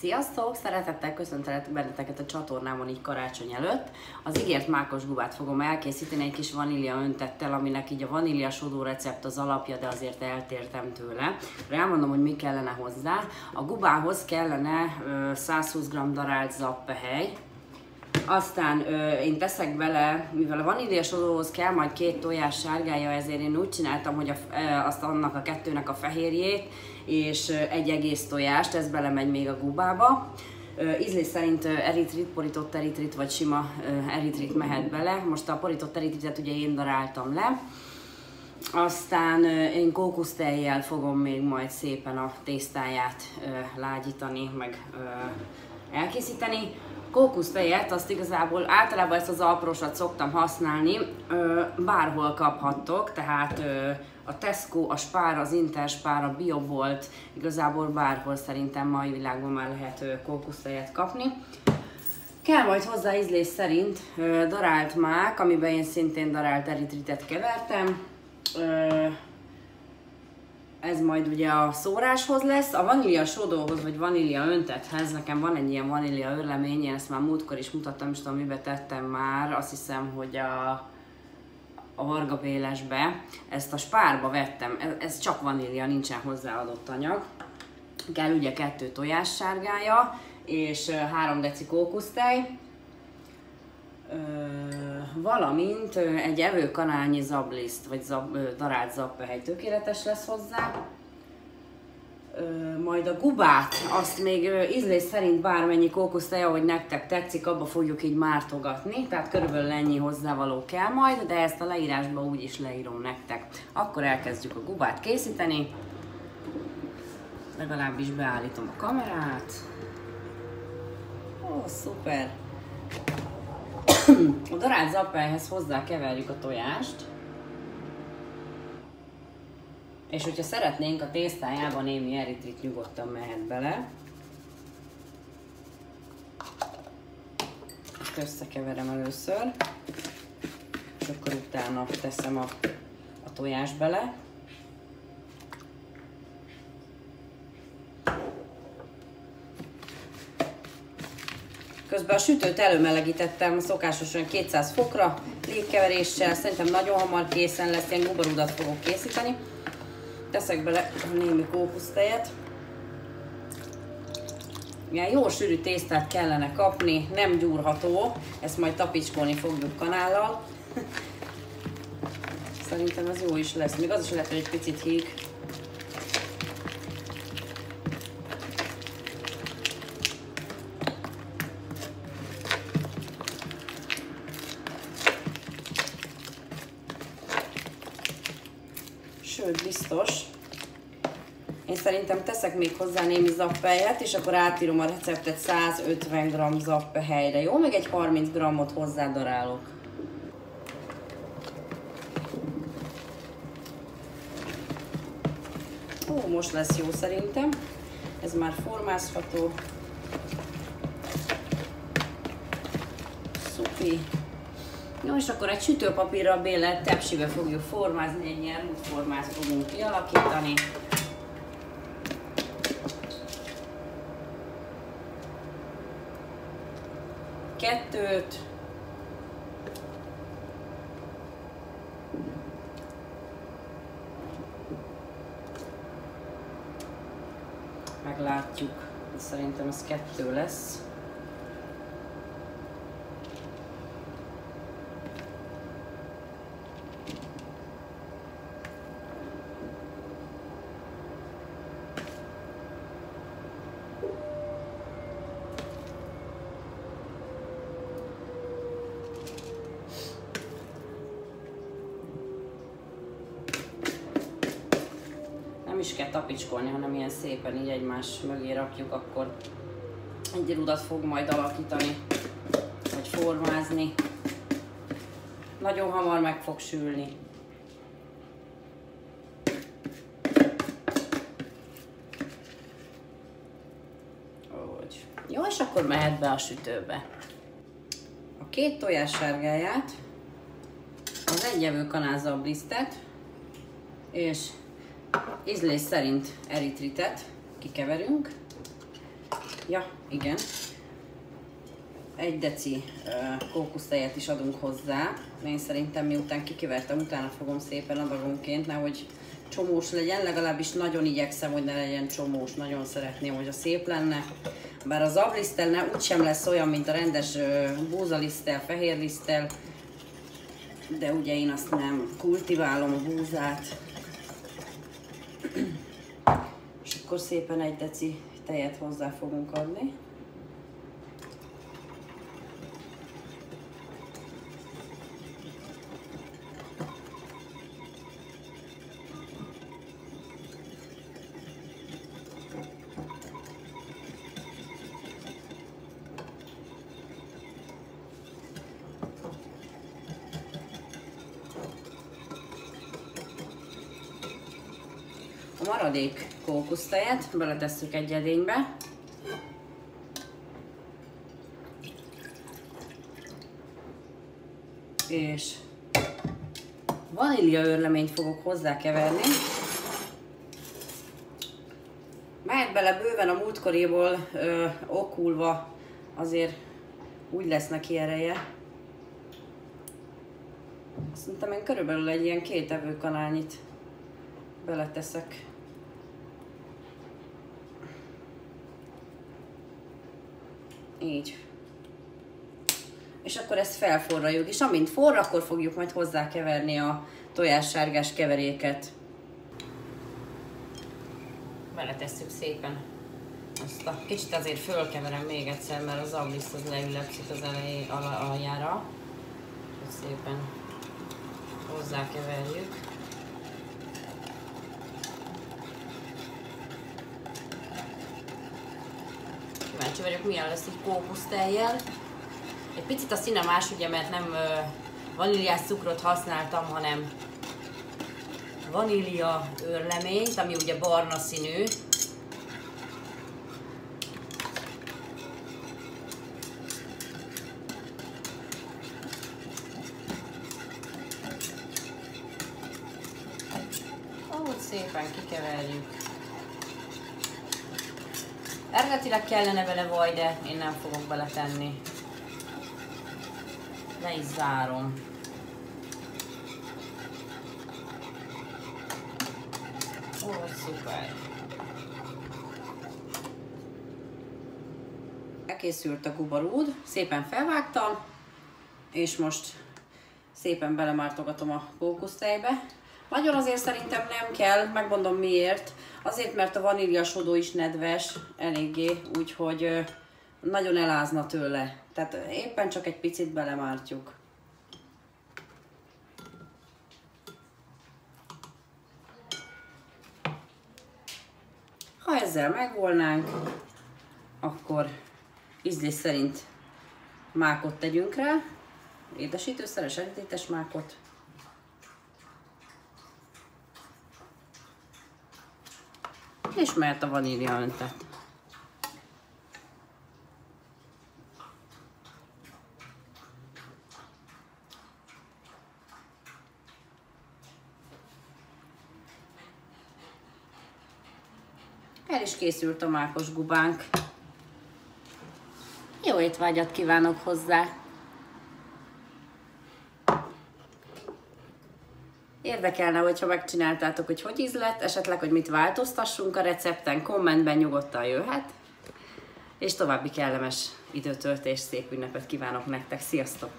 Sziasztok! Szeretettel köszöntelek benneteket a csatornámon így karácsony előtt. Az ígért mákos gubát fogom elkészíteni egy kis vanília öntettel, aminek így a vanília sodó recept az alapja, de azért eltértem tőle. Elmondom, hogy mi kellene hozzá. A gubához kellene 120 g darált zappehely, aztán ö, én teszek bele, mivel a vaníliás odóhoz kell majd két tojás sárgája, ezért én úgy csináltam, hogy a, ö, azt annak a kettőnek a fehérjét, és egy egész tojást, ez belemegy még a gubába. Ízlés szerint eritrit, porított eritrit, vagy sima eritrit mehet bele. Most a porított eritritet ugye én daráltam le. Aztán én kókusztejjel fogom még majd szépen a tésztáját lágyítani, meg elkészíteni kókusztejet, azt igazából általában ezt az alprosat szoktam használni, bárhol kaphattok, tehát a Tesco, a Spár, az Interspár, a Biobolt, igazából bárhol szerintem mai világban már lehet kókusztejet kapni. Kell majd hozzá ízlés szerint darált mák, amiben én szintén darált eritritet kevertem, ez majd ugye a szóráshoz lesz, a vanília sodóhoz, vagy vanília öntethez, nekem van egy ilyen vanília örlemény, én ezt már múltkor is mutattam, és tudom, mibe tettem már, azt hiszem, hogy a, a Varga Pélesbe, ezt a spárba vettem, ez, ez csak vanília, nincsen hozzáadott anyag. Kell ugye kettő tojás sárgája, és három deci kókusztej, valamint egy evőkanálnyi zabliszt, vagy zab, darált zappehely tökéletes lesz hozzá. Majd a gubát, azt még ízlés szerint bármennyi kókusztej, ahogy nektek tetszik, abba fogjuk így mártogatni, tehát körülbelül ennyi hozzávaló kell majd, de ezt a leírásba úgy is leírom nektek. Akkor elkezdjük a gubát készíteni. Legalábbis beállítom a kamerát. Ó, szuper! A darált zappelyhez hozzá keverjük a tojást. És hogyha szeretnénk a tésztájában némi eritrit nyugodtan mehet bele. Ezt összekeverem először. És akkor utána teszem a, a tojás bele. Közben a sütőt előmelegítettem szokásosan 200 fokra, légkeveréssel, szerintem nagyon hamar készen lesz, ilyen gubarudat fogok készíteni. Teszek bele némi kókusztejet. Ilyen jó sűrű tésztát kellene kapni, nem gyúrható, ezt majd tapicskolni fogjuk kanállal. Szerintem ez jó is lesz, még az is lehet, hogy egy picit híg. Sőt biztos. Én szerintem teszek még hozzá némi zappelyet, és akkor átírom a receptet 150 g zappehelyre. Jó, még egy 30 g-ot hozzádarálok. Ó, most lesz jó szerintem. Ez már formázható. Szupi. Jó, és akkor egy sütőpapírral bélelt tepsibe fogjuk formázni, egy ilyen rútformát fogunk kialakítani. Kettőt. Meglátjuk. Szerintem ez kettő lesz. is kell tapicskolni, hanem ilyen szépen így egymás mögé rakjuk, akkor egy rudat fog majd alakítani, vagy formázni. Nagyon hamar meg fog sülni. Úgy. Jó, és akkor mehet be a sütőbe. A két tojás sárgáját, az egyevő kanázzal blisztet, és ízlés szerint eritritet kikeverünk. ja, igen. Egy deci kókusztejet is adunk hozzá. Én szerintem miután kikivertem, utána fogom szépen adagonként, nehogy csomós legyen, legalábbis nagyon igyekszem, hogy ne legyen csomós, nagyon szeretném, hogy a szép lenne. Bár az ablisztel ne, úgysem lesz olyan, mint a rendes búzalisztel, fehérlisztel, de ugye én azt nem kultiválom a búzát. És akkor szépen egy deci tejet hozzá fogunk adni. Maradék kókusztejet beletesszük egy edénybe. És vanília őrleményt fogok hozzákeverni. Mehet bele bőven a múltkoriból ö, okulva, azért úgy lesz neki ereje. Szerintem én körülbelül egy ilyen két evőkanálnyit beleteszek. Így. És akkor ezt felforraljuk, és amint forra, akkor fogjuk majd hozzákeverni a tojássárgás keveréket. Beletesszük szépen azt a kicsit azért fölkeverem még egyszer, mert az abliszt az leülepszik az elejé aljára. Szépen hozzákeverjük. Kíváncsi vagyok, milyen lesz egy kókusztejjel. Egy picit a színe más, ugye, mert nem vaníliás cukrot használtam, hanem vanília őrleményt, ami ugye barna színű. Ahogy szépen kikeverjük. Eredetileg kellene vele vaj, de én nem fogok beletenni. Le is zárom. Ó, szuper. Elkészült a gubarúd, szépen felvágtam, és most szépen belemártogatom a kókusztejbe. Nagyon azért szerintem nem kell, megmondom miért. Azért, mert a vaníliasodó is nedves eléggé, úgyhogy nagyon elázna tőle. Tehát éppen csak egy picit belemártjuk. Ha ezzel megvolnánk, akkor ízlés szerint mákot tegyünk rá, édesítőszeres, erítétes mákot. És mehet a vanília öntet. El is készült a mákos gubánk. Jó étvágyat kívánok hozzá! Érdekelne, hogyha megcsináltátok, hogy hogy ízlett, esetleg, hogy mit változtassunk a recepten, kommentben nyugodtan jöhet. És további kellemes időtöltés, szép ünnepet kívánok nektek. Sziasztok!